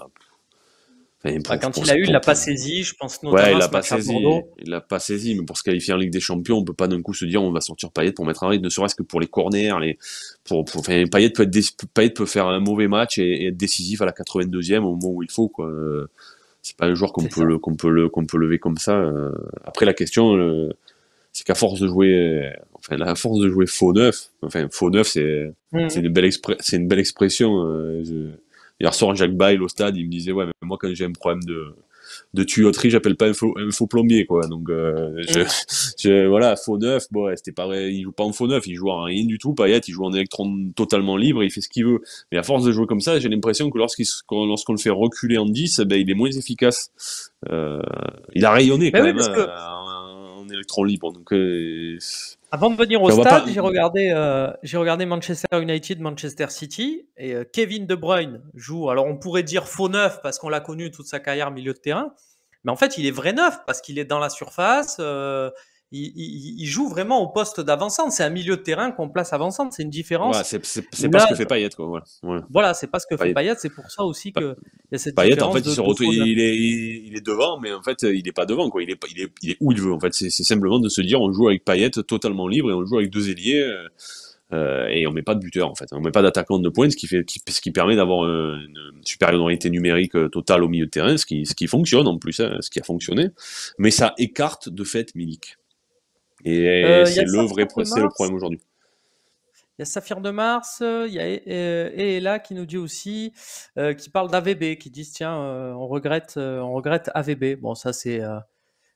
quand il a eu, il l'a pas saisi, je pense notamment ouais, il l'a pas saisi, il l'a pas saisi, mais pour se qualifier en Ligue des Champions, on peut pas d'un coup se dire on va sortir Payet pour mettre un rythme, ne serait-ce que pour les corners, les, pour, pour enfin, Payet peut être, Payet peut faire un mauvais match et, être décisif à la 82e au moment où il faut, quoi. C'est pas un joueur qu'on peut, le, qu'on peut le, qu'on peut lever comme ça. Euh. Après, la question, c'est qu'à force de jouer, enfin, la force de jouer faux neuf, enfin, faux neuf, c'est, mmh. c'est une belle c'est une belle expression, euh, Hier soir, Jacques Bail au stade, il me disait ouais, mais moi quand j'ai un problème de de tuyauterie, j'appelle pas un faux, un faux plombier quoi. Donc euh, je, je, voilà, faux neuf, bon, ouais, c'était pas vrai, il joue pas en faux neuf, il joue en rien du tout. Payet, il joue en électron totalement libre, il fait ce qu'il veut. Mais à force de jouer comme ça, j'ai l'impression que lorsqu'il lorsqu'on le fait reculer en 10, ben, il est moins efficace. Euh, il a rayonné quand même hein, en, électron libre. Donc euh, avant de venir au stade, j'ai regardé, euh, j'ai regardé Manchester United, Manchester City, et euh, Kevin De Bruyne joue. Alors on pourrait dire faux neuf parce qu'on l'a connu toute sa carrière milieu de terrain, mais en fait il est vrai neuf parce qu'il est dans la surface. Il, joue vraiment au poste d'avancante. C'est un milieu de terrain qu'on place avancante. C'est une différence. Ouais, c'est pas ce que fait Payet. Quoi. Voilà, c'est pas ce que fait Payet. C'est pour ça aussi qu'il y a cette Payet, différence. en fait, il, se retrouve, il, est, il, est, devant, mais en fait, il est pas devant. Quoi. Il, est, il, est, il est où il veut. En fait, c'est simplement de se dire on joue avec Payet totalement libre et on joue avec deux ailiers. Euh, euh, et on met pas de buteur en fait, on met pas d'attaquant de pointe, ce qui fait, ce qui permet d'avoir une supériorité numérique euh, totale au milieu de terrain, ce qui, ce qui fonctionne en plus, hein, ce qui a fonctionné. Mais ça écarte de fait Milik. Et euh, c'est le vrai c'est le problème aujourd'hui. Il y a Saphir de Mars, euh, il y a Ella qui nous dit aussi, euh, qui parle d'AVB, qui disent tiens, on regrette, on regrette AVB. Bon, ça c'est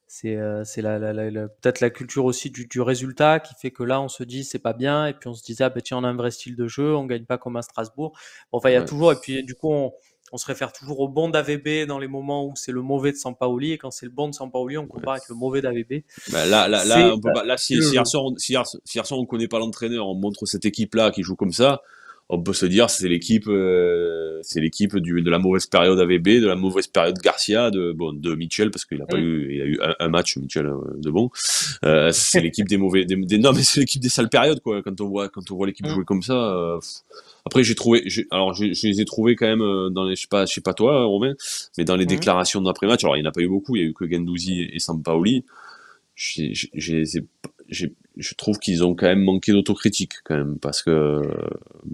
c'est la, peut-être la culture aussi du, du, résultat qui fait que là on se dit c'est pas bien et puis on se disait ah ben tiens on a un vrai style de jeu, on gagne pas comme à Strasbourg. Bon, enfin il y a toujours et puis du coup on, on se réfère toujours au bon d'AVB dans les moments où c'est le mauvais de Sampaoli et quand c'est le bon de Sampaoli, on compare avec le mauvais d'AVB. Bah là, là, là, on peut pas, là, si, si, soir, si, on connaît pas l'entraîneur, on montre cette équipe-là qui joue comme ça, on peut se dire c'est l'équipe, euh, c'est l'équipe du de la mauvaise période AVB, de la mauvaise période Garcia, de bon de Mitchell parce qu'il a pas mm. eu, il a eu un, match Mitchell euh, de bon. Euh, c'est l'équipe des mauvais, des, non mais c'est l'équipe des sales périodes quoi. Quand on voit quand on voit l'équipe mm. jouer comme ça. Euh, après, j'ai trouvé, alors je, les ai trouvés quand même euh, dans les, je sais pas, je sais pas toi, Romain, mais dans les mhm. déclarations d'après-match. Alors, il n'y en a pas eu beaucoup. Il y a eu que Gendouzi et Sampaoli. Je trouve qu'ils ont quand même manqué d'autocritique quand même parce que euh,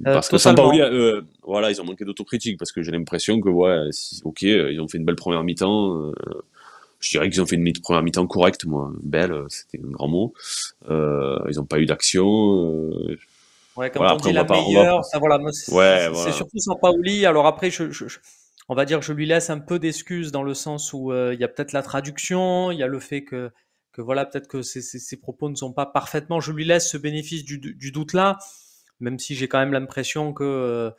parce que Sampaoli, euh, voilà, ils ont manqué d'autocritique parce que j'ai l'impression que ouais, ok, ils ont fait une belle première mi-temps. je dirais qu'ils ont fait une première mi-temps correcte, moi, belle, c'était un grand mot. ils n'ont pas eu d'action. Ouais, quand on dit la meilleure, ça, voilà, c'est ouais, surtout sans Paoli. Alors après, je, on va dire que je lui laisse un peu d'excuses dans le sens où euh, il y a peut-être la traduction, il y a le fait que, que voilà, peut-être que ses, propos ne sont pas parfaitement. Je lui laisse ce bénéfice du, du doute là, même si j'ai quand même l'impression que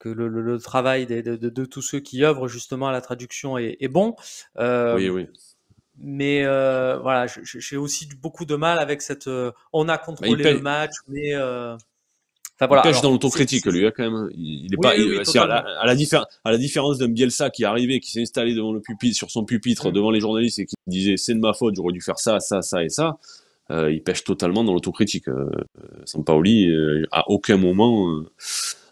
que le, le, travail de, de, de, tous ceux qui œuvrent justement à la traduction est, est bon. Euh, oui, oui. Mais euh, voilà, j'ai aussi beaucoup de mal avec cette. Euh, on a contrôlé le match, mais euh, il pêche dans l'autocritique, lui, hein, quand même. Il, est pas, à, la, à, la à la différence d'un Bielsa qui est arrivé, qui s'est installé devant le pupitre, sur son pupitre, mm. devant les journalistes et qui disait c'est de ma faute, j'aurais dû faire ça, ça, ça et ça. Euh, il pêche totalement dans l'autocritique. Euh, Sampaoli, euh, à aucun moment, euh,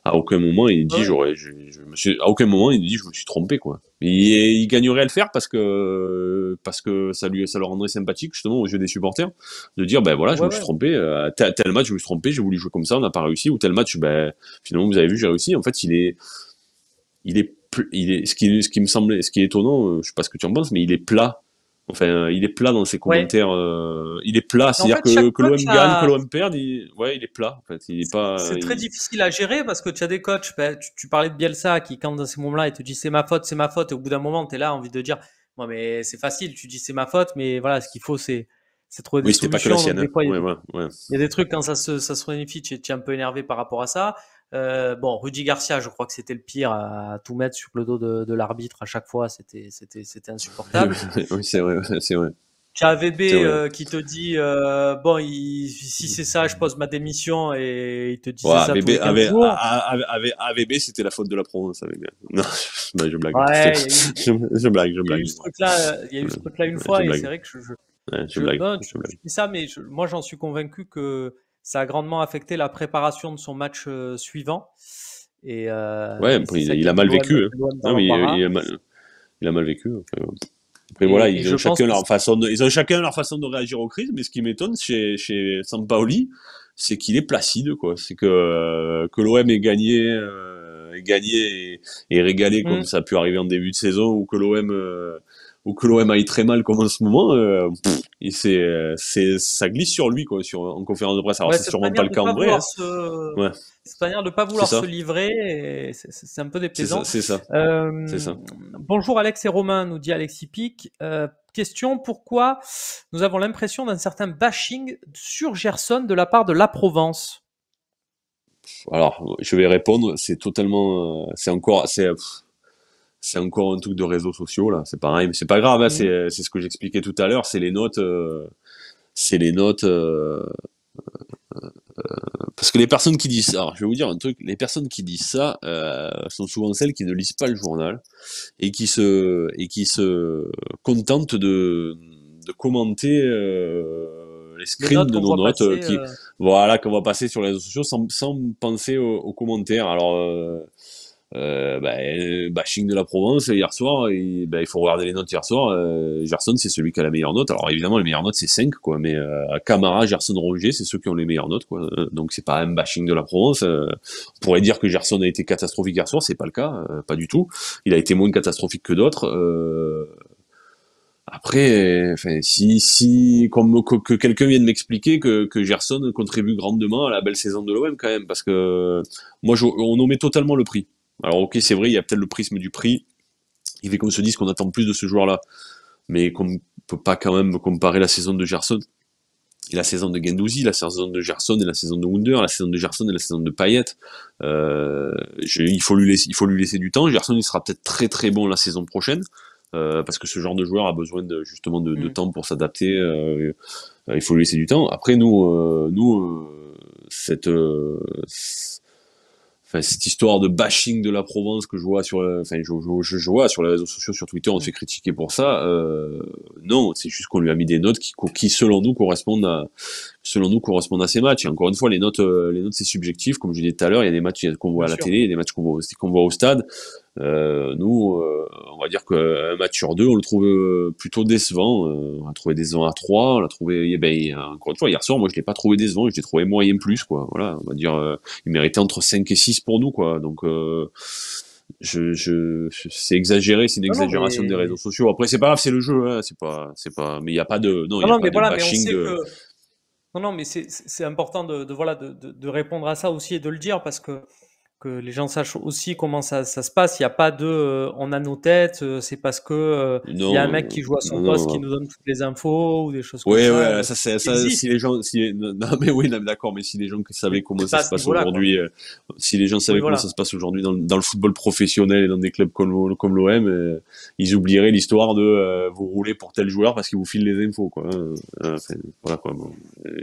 à aucun moment il dit j'aurais je, je, me suis à aucun moment il dit je me suis trompé quoi. Mais il, gagnerait à le faire parce que parce que ça lui ça leur rendrait sympathique justement aux yeux des supporters de dire ben voilà je me suis trompé euh, tel, tel, match je me suis trompé j'ai voulu jouer comme ça on n'a pas réussi ou tel match ben finalement vous avez vu j'ai réussi. En fait il est il est il est ce qui ce qui me semblait ce qui est étonnant euh, je sais pas ce que tu en penses mais il est plat Enfin, il est plat dans ses commentaires. Euh, il est plat, c'est-à-dire que, que l'OM gagne, que l'OM perd, il, ouais, il est plat. En fait, il est pas. C'est très difficile à gérer parce que tu as des coachs. Ben, tu, parlais de Bielsa qui, quand dans ces moments-là, il te dit c'est ma faute, c'est ma faute, et au bout d'un moment, tu es là, envie de dire, moi, mais c'est facile. Tu dis c'est ma faute, mais voilà, ce qu'il faut, c'est c'est trouver des oui, solutions. Pas que la sienne, hein. il, y a, ouais, ouais, il y a des trucs quand ça se ça se réunifie, tu es un peu énervé par rapport à ça. Euh, bon, Rudy Garcia, je crois que c'était le pire à, tout mettre sur le dos de, de l'arbitre à chaque fois. C'était, c'était, c'était insupportable. *laughs* oui, c'est vrai, c'est vrai. Tu as AVB euh, qui te dit euh, bon, il, si c'est ça, je pose ma démission et il te dit ça AVB, tous les jours. AVB, c'était la faute de la province. AVB. *laughs* Non, je blague. Ouais, je, je, blague, je blague. Il y a eu ce truc-là, il y a eu ce truc-là une fois et c'est vrai que je, je, je, blague, je, blague. dis ça, mais moi j'en suis convaincu que ça a grandement affecté la préparation de son match suivant. Et, ouais, il, a mal vécu. Hein. il, a mal, il, a mal, vécu. Après, voilà, ils ont, chacun leur façon de, ils ont chacun leur façon de réagir aux crises, mais ce qui m'étonne chez, chez Sampaoli, c'est qu'il est placide, quoi. C'est que, que l'OM ait gagné, euh, gagné et, régalé comme mm. ça a pu arriver en début de saison, ou que l'OM, euh, ou que l'OM aille très mal comme en ce moment, euh, et c'est, c'est, ça glisse sur lui, quoi, sur, en conférence de presse. Alors, c'est sûrement pas le cas en vrai. Hein. Ouais. C'est manière de pas vouloir se livrer, c'est un peu déplaisant. C'est ça. Euh, ça. Bonjour Alex et Romain, nous dit Alexis Pic. Euh, question pourquoi nous avons l'impression d'un certain bashing sur Gerson de la part de la Provence? Alors, je vais répondre. C'est totalement, euh, c'est encore, c'est c'est encore un truc de réseaux sociaux là. C'est pareil, mais c'est pas grave. Hein, c'est c'est ce que j'expliquais tout à l'heure. C'est les notes, c'est les notes parce que les personnes qui disent ça, alors je vais vous dire un truc, les personnes qui disent ça euh, sont souvent celles qui ne lisent pas le journal et qui se et qui se contentent de, de commenter euh, les screens de nos notes, euh, qui, voilà qu'on va passer sur les réseaux sociaux sans, sans penser aux, aux commentaires. Alors euh, euh, bah, bashing de la Provence hier soir, et, bah, il faut regarder les notes hier soir. Euh, Gerson, c'est celui qui a la meilleure note. Alors évidemment, les meilleures notes c'est 5, quoi, mais euh, Camara, Gerson, Roger, c'est ceux qui ont les meilleures notes, quoi. Donc c'est pas un bashing de la Provence. Euh, on pourrait dire que Gerson a été catastrophique hier soir, c'est pas le cas, euh, pas du tout. Il a été moins catastrophique que d'autres. Euh, après, enfin, si, si, comme que, quelqu'un vienne m'expliquer que, que Gerson contribue grandement à la belle saison de l'OM quand même, parce que moi, je, on omet totalement le prix. Alors ok, c'est vrai, il y a peut-être le prisme du prix. Il fait qu'on se dise qu'on attend plus de ce joueur-là, mais qu'on ne peut pas quand même comparer la saison de Gerson et la saison de Gendouzi, la saison de Gerson et la saison de Wunder, la saison de Gerson et la saison de Payet. Euh, il faut lui laisser, il faut lui laisser du temps. Gerson, il sera peut-être très très bon la saison prochaine. Euh, parce que ce genre de joueur a besoin de justement de, de mm. temps pour s'adapter. Euh, il faut lui laisser du temps. Après nous, nous cette enfin cette histoire de bashing de la Provence que je vois sur enfin je, je, je, vois sur les réseaux sociaux sur Twitter on se fait critiquer pour ça euh, non c'est juste qu'on lui a mis des notes qui, qui selon nous correspondent à selon nous correspondent à ces matchs. Et encore une fois les notes euh, les notes c'est subjectif. Comme je disais tout à l'heure il y a des matchs qu'on voit à la télé il y a des matchs qu'on voit, qu'on voit au stade euh, nous, euh, on va dire qu'un match sur deux, on le trouve euh, plutôt décevant. on a trouvé décevant à 3, on l'a trouvé, eh ben, encore une fois, hier soir, moi je l'ai pas trouvé décevant, je l'ai trouvé moyen plus, quoi. Voilà, on va dire, il méritait entre 5 et 6 pour nous, quoi. Donc, je, je, c'est exagéré, c'est une exagération des réseaux sociaux. Après, c'est pas grave, c'est le jeu, hein, c'est pas, c'est pas, mais il n'y a pas de, non, il a pas de bashing. Non, non, mais c'est important de, de voilà, de, de, répondre à ça aussi et de le dire parce que que les gens sachent aussi comment ça, ça se passe. Il n'y a pas de euh, on a nos têtes, euh, c'est parce que euh, il y a un mec qui joue à son poste qui nous donne toutes les infos ou des choses comme ça. Oui, ouais, ça c'est ça. Si les gens, si, *laughs* non mais oui, d'accord, mais si les gens savaient comment ça se passe aujourd'hui, si les gens savaient comment ça se passe aujourd'hui dans, dans, le football professionnel et dans des clubs comme, comme l'OM, ils oublieraient l'histoire de vous rouler pour tel joueur parce qu'il vous file les infos, quoi. Hein. voilà quoi. Bon,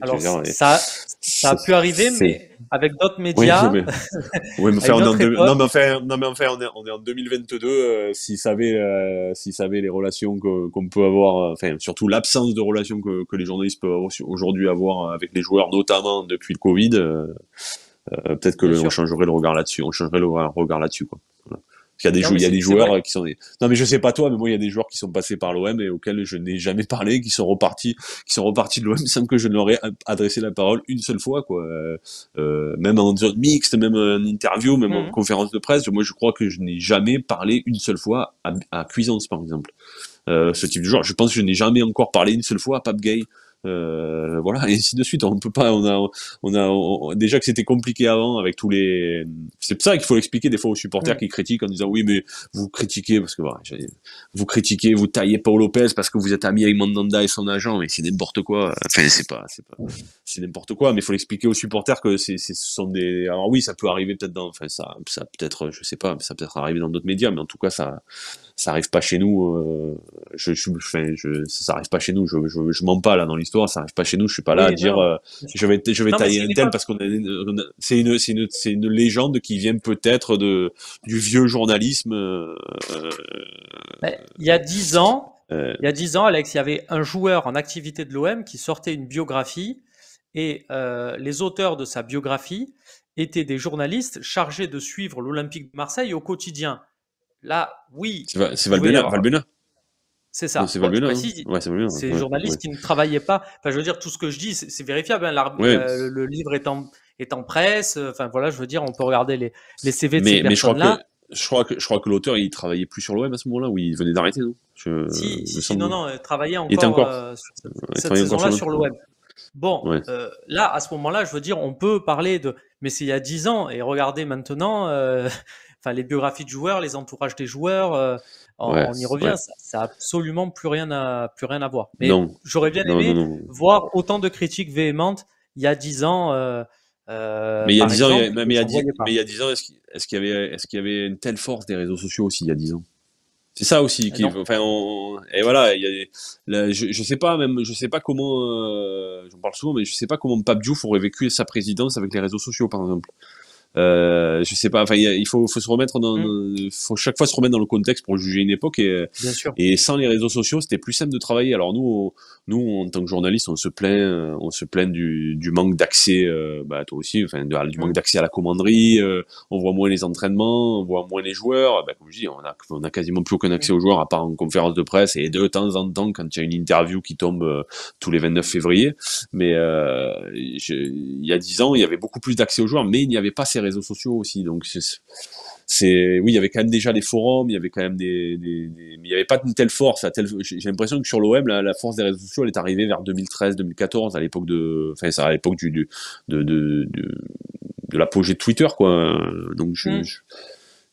Alors ça, ça a pu arriver, mais avec d'autres médias. Oui, *laughs* mais, enfin, on est en non, mais enfin, non, mais enfin, on est, on est en 2022. Euh, s'ils savaient, euh, savaient les relations qu'on peut avoir, euh, enfin, surtout l'absence de relations que, que, les journalistes peuvent aujourd'hui avoir avec les joueurs, notamment depuis le Covid, euh, euh peut-être que le, on changerait le regard là-dessus. On changerait le regard là-dessus, quoi. Il y a des, il y a des joueurs qui sont des... Non mais je sais pas toi, mais moi il y a des joueurs qui sont passés par l'OM et auxquels je n'ai jamais parlé, qui sont repartis, qui sont repartis de l'OM sans que je leur ai adressé la parole une seule fois quoi. Euh, même en zone mixte, même en interview, même en mhm. conférence de presse, moi je crois que je n'ai jamais parlé une seule fois à, à Cuisance par exemple. Euh, ce type de joueur, je pense que je n'ai jamais encore parlé une seule fois à Pape Gay. Euh, voilà, et ainsi de suite. On peut pas, on a, on a, déjà que c'était compliqué avant avec tous les. C'est ça qu'il faut expliquer des fois aux supporters qui critiquent en disant oui, mais vous critiquez parce que voilà, vous critiquez, vous taillez Paul Lopez parce que vous êtes ami avec Mandanda et son agent, mais c'est n'importe quoi. Enfin, c'est pas, c'est pas, c'est n'importe quoi. Mais il faut l'expliquer aux supporters que c'est, ce sont des. Alors oui, ça peut arriver peut-être dans, enfin ça, ça peut-être, je sais pas, ça peut être arrivé dans d'autres médias, mais en tout cas ça, ça arrive pas chez nous. Euh, je, je, je, ça arrive pas chez nous. Je, je, je mens pas là dans l'histoire. Ça arrive pas chez nous. Je suis pas là à dire euh, je vais je vais tailler un tel parce qu'on c'est une c'est une c'est une légende qui vient peut-être de du vieux journalisme. Euh, il y a dix ans, il y a dix ans, Alex, il y avait un joueur en activité de l'OM qui sortait une biographie Et les auteurs de sa biographie étaient des journalistes chargés de suivre l'Olympique de Marseille au quotidien. Là, oui. C'est Valbuena. C'est ça. C'est Valbuena. Hein. C'est des journalistes qui ne travaillaient pas. Enfin, je veux dire, tout ce que je dis, c'est vérifiable. Hein. le livre est en, est en presse. Enfin, voilà, je veux dire, on peut regarder les, les CV de ces personnes-là je crois que je crois que l'auteur il travaillait plus sur l'OM à ce moment-là où il venait d'arrêter non? Si, si, non non il travaillait encore, il était encore... Euh, sur cette, saison-là sur l'OM bon euh, là à ce moment-là je veux dire on peut parler de mais c'est il y a dix ans et regardez maintenant euh, enfin les biographies de joueurs les entourages des joueurs on, y revient ça, n'a absolument plus rien à plus rien à voir. Mais j'aurais bien aimé voir autant de critiques véhémentes il y a dix ans euh, mais il y a 10 ans, mais, il y a 10, mais il y a 10 ans, est-ce qu'il y avait, est-ce qu'il y avait une telle force des réseaux sociaux aussi il y a 10 ans? C'est ça aussi. Qui, enfin, on, et voilà, il y a, je, je sais pas même, je sais pas comment, euh, j'en parle souvent, mais je sais pas comment Pape Diouf aurait vécu sa présidence avec les réseaux sociaux, par exemple. Euh, je sais pas. Enfin, il faut, faut se remettre dans, mmh. faut chaque fois se remettre dans le contexte pour juger une époque et, et sans les réseaux sociaux, c'était plus simple de travailler. Alors nous, nous en tant que journalistes, on se plaint, on se plaint du, du manque d'accès, euh, bah toi aussi, enfin du, manque mmh. d'accès à la commanderie. Euh, on voit moins les entraînements, on voit moins les joueurs. Bah, comme je dis, on a, on a quasiment plus aucun accès mmh. aux joueurs à part en conférence de presse et de temps en temps quand il y a une interview qui tombe euh, tous les 29 février. Mais il y a 10 ans, il y avait beaucoup plus d'accès aux joueurs, mais il n'y avait pas ces réseaux sociaux aussi. Donc c'est, oui, il y avait quand même déjà les forums, il y avait quand même des, des, mais il n'y avait pas une telle force. À telle, j'ai l'impression que sur l'OM, la, la, force des réseaux sociaux, elle est arrivée vers 2013, 2014, à l'époque de, enfin, ça à l'époque du, du, de, de, de, de l'apogée de Twitter, quoi. Donc je, mm.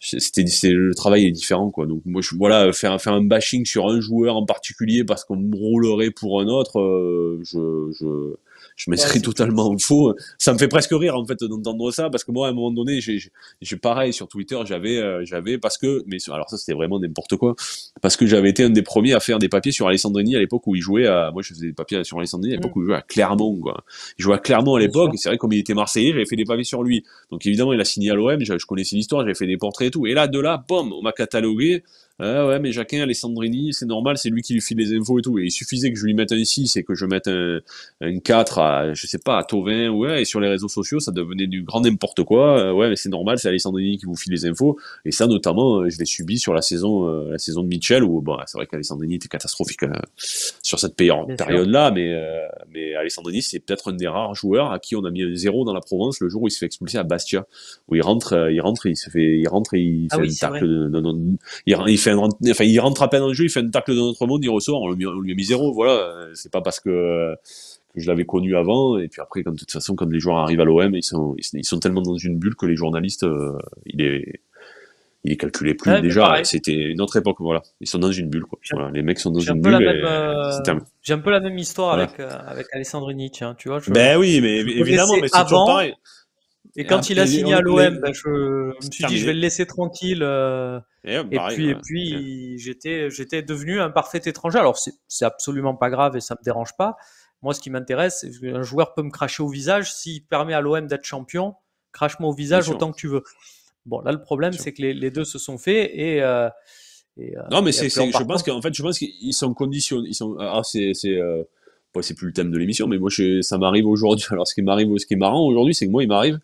c'était le travail est différent quoi donc moi je voilà faire faire un bashing sur un joueur en particulier parce qu'on me roulerait pour un autre euh, je je je m'inscris totalement *laughs* faux. Ça me fait presque rire en fait d'entendre ça parce que moi à un moment donné, j'ai pareil sur Twitter, j'avais euh, j'avais parce que mais alors ça c'était vraiment n'importe quoi parce que j'avais été un des premiers à faire des papiers sur Alessandrini à l'époque où il jouait à moi je faisais des papiers sur Alessandrini à l'époque mm. où il jouait à Clermont quoi. Il jouait à Clermont à l'époque, c'est vrai comme il était marseillais, j'avais fait des papiers sur lui. Donc évidemment, il a signé à l'OM, je, je connaissais l'histoire, j'avais fait des portraits et tout. Et là de là, boum, on m'a catalogué ah ouais, mais Jacquin, Alessandrini, c'est normal, c'est lui qui lui file les infos et tout. Et il suffisait que je lui mette un 6 et que je mette un, un 4 à, je sais pas, à Tovin, ouais, et sur les réseaux sociaux, ça devenait du grand n'importe quoi. Euh, ouais, mais c'est normal, c'est Alessandrini qui vous file les infos. Et ça, notamment, euh, je l'ai subi sur la saison, euh, la saison de Mitchell, où, bon, c'est vrai qu'Alessandrini était catastrophique sur cette période-là, mais, mais Alessandrini, c'est peut-être un des rares joueurs à qui on a mis un zéro dans la Provence le jour où il se fait expulser à Bastia, où il rentre, il rentre, il se fait, il rentre et il ah fait une tacle, il, il fait enfin, il rentre à peine en jeu, il fait un tacle de notre monde, il ressort, on lui, a mis zéro, voilà. C'est pas parce que, je l'avais connu avant, et puis après, quand, de toute façon, quand les joueurs arrivent à l'OM, ils sont, ils sont tellement dans une bulle que les journalistes, euh, il est, il est calculé plus. Déjà, c'était une autre époque, voilà. Ils sont dans une bulle, quoi. Voilà, les mecs sont dans une bulle. Euh, j'ai un peu la même histoire avec, euh, avec Alessandrini, tiens, tu vois. Ben oui, mais évidemment, mais c'est toujours pareil. Et quand il a signé à l'OM, ben, je, me suis dit, je vais le laisser tranquille. Euh, et, puis, et puis j'étais, j'étais devenu un parfait étranger. Alors, c'est absolument pas grave et ça me dérange pas. Moi, ce qui m'intéresse, c'est qu'un joueur peut me cracher au visage. S'il permet à l'OM d'être champion, crache-moi au visage autant que tu veux. Bon, là, le problème, c'est que les, les, deux se sont faits et. Euh, et euh, non, mais c'est, je pense qu'en fait, je pense qu'ils sont conditionnés. Ils sont, ah, c'est, plus le thème de l'émission, mais moi, je, ça m'arrive aujourd'hui. *laughs* Alors, ce qui m'arrive, ce qui est marrant aujourd'hui, c'est que moi, il m'arrive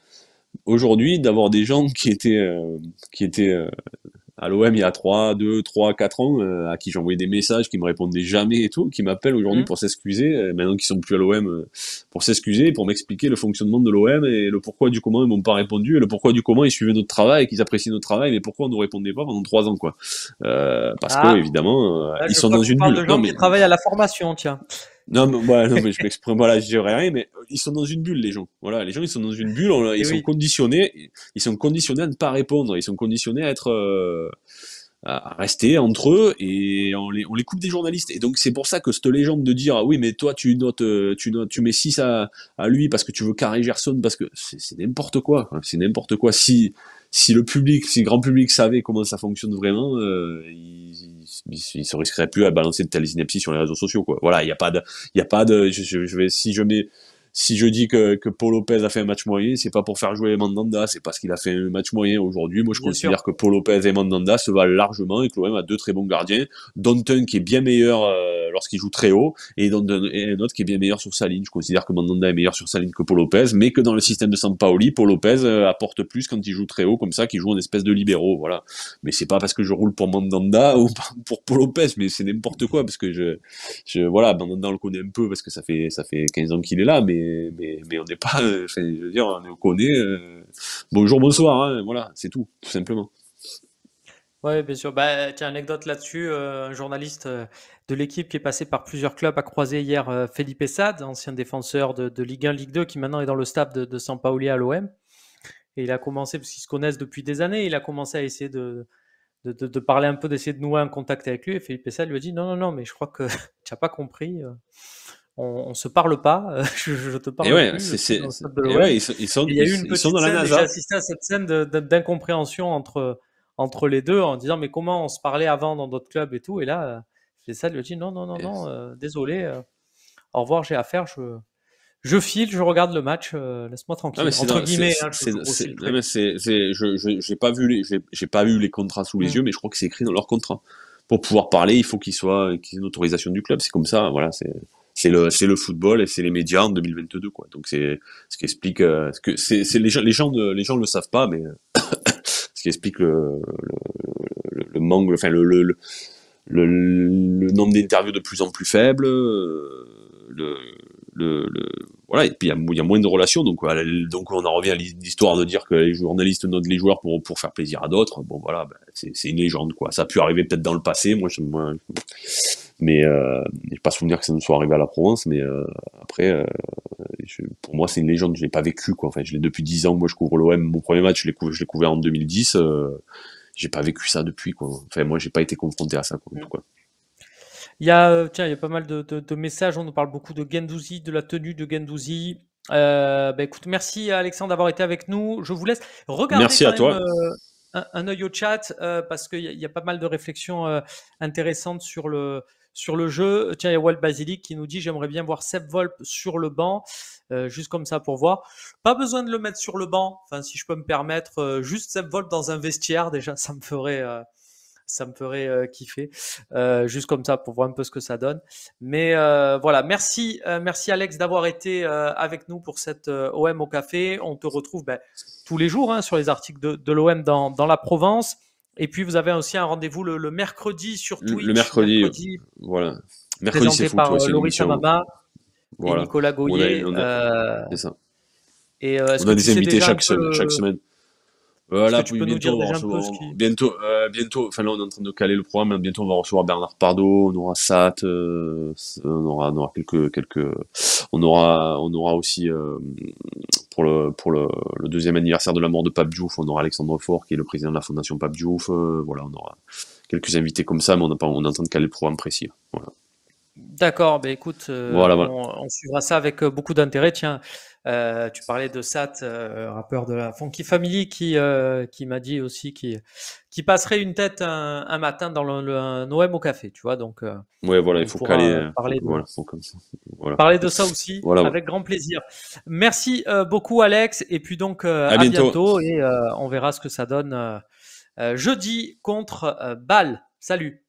aujourd'hui d'avoir des gens qui étaient, euh, qui étaient euh, à l'OM il y a 3, 2, 3, 4 ans, euh, à qui j'envoyais des messages, qui me répondaient jamais et tout, qui m'appellent aujourd'hui mmh. pour s'excuser, maintenant qu'ils sont plus à l'OM, pour s'excuser, pour m'expliquer le fonctionnement de l'OM et le pourquoi du comment ils m'ont pas répondu, et le pourquoi du comment ils suivaient notre travail, et qu'ils appréciaient notre travail, mais pourquoi on ne répondait pas pendant 3 ans, quoi. parce ah. que, évidemment, ils sont dans une bulle. De gens non, mais... qui travaillent à la formation, tiens. Non, mais, non, mais je m'exprime, voilà, je dirais rien, mais euh, ils sont dans une bulle, les gens. Voilà, les gens, ils sont dans une bulle, ils sont conditionnés, ils sont conditionnés à ne pas répondre, ils sont conditionnés à être, euh, à rester entre eux, et on les, on les coupe des journalistes. Et donc, c'est pour ça que cette légende de dire, ah oui, mais toi, tu notes, euh, tu notes, tu mets 6 à, à lui parce que tu veux carrer Gerson, parce que c'est n'importe quoi, c'est n'importe quoi. Si, si le public, si grand public savait comment ça fonctionne vraiment, euh, il, il, se risquerait plus à balancer de telles inepties sur les réseaux sociaux, quoi. Voilà, il n'y a pas de, il y a pas de, je, je, vais, si je mets, si je dis que, que Paul Lopez a fait un match moyen, c'est pas pour faire jouer Mandanda, c'est parce qu'il a fait un match moyen aujourd'hui. Moi, je considère que Paul Lopez et Mandanda se valent largement et que l'OM a deux très bons gardiens. Danton qui est bien meilleur euh, lorsqu'il joue très haut et, et, un autre qui est bien meilleur sur sa ligne. Je considère que Mandanda est meilleur sur sa ligne que Paul Lopez, mais que dans le système de Sampaoli, Paul Lopez euh, apporte plus quand il joue très haut, comme ça, qu'il joue en espèce de libéraux. Voilà. Mais c'est pas parce que je roule pour Mandanda *laughs* ou pour Paul Lopez, mais c'est n'importe quoi parce que je, je voilà, Mandanda on le connaît un peu parce que ça fait ça fait 15 ans qu'il est là, mais mais on n'est pas, euh, je veux dire, on connaît. Euh, bonjour, bonsoir, hein, voilà, c'est tout, tout simplement. Oui, bien sûr. Bah, tiens, anecdote là-dessus, un journaliste de l'équipe qui est passé par plusieurs clubs a croisé hier Felipe Sad, ancien défenseur de, Ligue 1, Ligue 2, qui maintenant est dans le staff de, de Sampaoli à l'OM. Et il a commencé, parce qu'ils se connaissent depuis des années, il a commencé à essayer de, de, parler un peu, d'essayer de nouer un contact avec lui. Et Philippe Pessal lui a dit Non, non, non, mais je crois que *laughs* tu n'as pas compris. On, ne se parle pas. *laughs* Je, te parle. Et ouais, c'est, ouais, ils, sont, il y a eu une petite dans la J'ai assisté à cette scène d'incompréhension entre, entre les deux en disant Mais comment on se parlait avant dans d'autres clubs et tout. Et là, Pessal lui a dit Non, non, non, non, euh, désolé. Euh, au revoir, j'ai affaire. Je, je file, je regarde le match, euh, laisse-moi tranquille. entre guillemets, je j'ai pas vu les, j'ai pas vu les contrats sous les mm. yeux, mais je crois que c'est écrit dans leur contrat. Pour pouvoir parler, il faut qu'il soit, qu'il ait une autorisation du club. C'est comme ça, voilà. C'est c'est le football et c'est les médias en 2022 quoi. Donc c'est ce qui explique euh, ce que c'est les gens les gens ne le savent pas, mais *coughs* ce qui explique le le, nombre d'interviews de plus en plus faible, le voilà et puis il y, a moins de relations donc donc on en revient à l'histoire de dire que les journalistes notent les joueurs pour pour faire plaisir à d'autres bon voilà ben, c'est une légende quoi ça a pu arriver peut-être dans le passé moi je moi, mais euh, j'ai pas souvenir que ça ne soit arrivé à la Provence mais euh, après euh, pour moi c'est une légende je l'ai pas vécu quoi enfin je l'ai depuis 10 ans moi je couvre l'OM mon premier match je l'ai je couvert en 2010 euh, j'ai pas vécu ça depuis quoi enfin moi j'ai pas été confronté à ça quoi, en tout cas. Il y a, euh, tiens, il y a pas mal de, messages. On nous parle beaucoup de Gendouzi, de la tenue de Gendouzi. Euh, bah, écoute, merci Alexandre d'avoir été avec nous. Je vous laisse regarder merci à toi. Euh, un, un, œil au chat parce qu'il y, a pas mal de réflexions intéressantes sur le, sur le jeu. Tiens, il y a Walt Basilic qui nous dit J'aimerais bien voir Seb Volp sur le banc, juste comme ça pour voir. Pas besoin de le mettre sur le banc, enfin, si je peux me permettre, juste Seb Volp dans un vestiaire, déjà, ça me ferait ça me ferait euh, kiffer, euh, juste comme ça pour voir un peu ce que ça donne. Mais euh, voilà, merci, merci Alex d'avoir été avec nous pour cette OM au café. On te retrouve ben, tous les jours hein, sur les articles de, de l'OM dans, dans la Provence. Et puis vous avez aussi un rendez-vous le, mercredi sur Twitch. Le mercredi, voilà. Mercredi, présenté par Laurie Amaba et Nicolas Goyer. C'est ça. Et, on a des invités chaque, chaque semaine. Voilà, puis bientôt, on va recevoir, bientôt, euh, bientôt, enfin là on est en train de caler le programme, hein. bientôt on va recevoir Bernard Pardo, on aura Sat, euh, on aura, on aura quelques, quelques, on aura, on aura aussi euh, pour le pour le, le, deuxième anniversaire de la mort de Pape Diouf, on aura Alexandre Faure qui est le président de la fondation Pape Diouf, voilà, on aura quelques invités comme ça, mais on, a pas, on est en train de caler le programme précis, voilà. D'accord, ben écoute, voilà. On, on, suivra ça avec beaucoup d'intérêt. Tiens, euh, tu parlais de Sat, euh, rappeur de la Funky Family, qui, euh, qui m'a dit aussi qui, qui passerait une tête un, matin dans le, un OM au café, tu vois. Donc, ouais, voilà, il faut caler, parler, de, voilà, voilà. parler de ça aussi, avec grand plaisir. Merci beaucoup, Alex, et puis donc à, bientôt. bientôt. et on verra ce que ça donne jeudi contre Bâle. Salut.